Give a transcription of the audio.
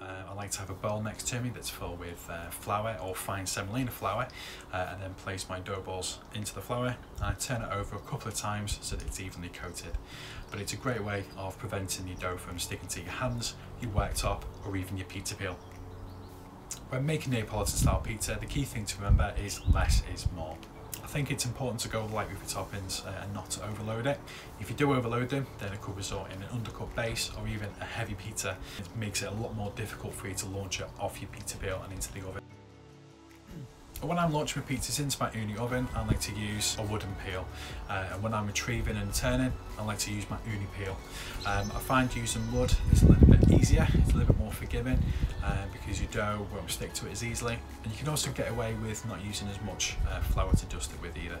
Uh, I like to have a bowl next to me that's filled with uh, flour or fine semolina flour uh, and then place my dough balls into the flour and I turn it over a couple of times so that it's evenly coated. But it's a great way of preventing your dough from sticking to your hands, your worktop or even your pizza peel. When making Neapolitan style pizza, the key thing to remember is less is more. Think it's important to go light with your toppings uh, and not to overload it. If you do overload them, then it could result in an undercut base or even a heavy pizza. It makes it a lot more difficult for you to launch it off your pizza peel and into the oven. When I'm launching my pizzas into my Ooni oven, I like to use a wooden peel. Uh, and when I'm retrieving and turning, I like to use my Ooni peel. Um, I find using wood is a little bit easier, it's a little bit more forgiving uh, because your dough won't stick to it as easily. And you can also get away with not using as much uh, flour to dust it with either.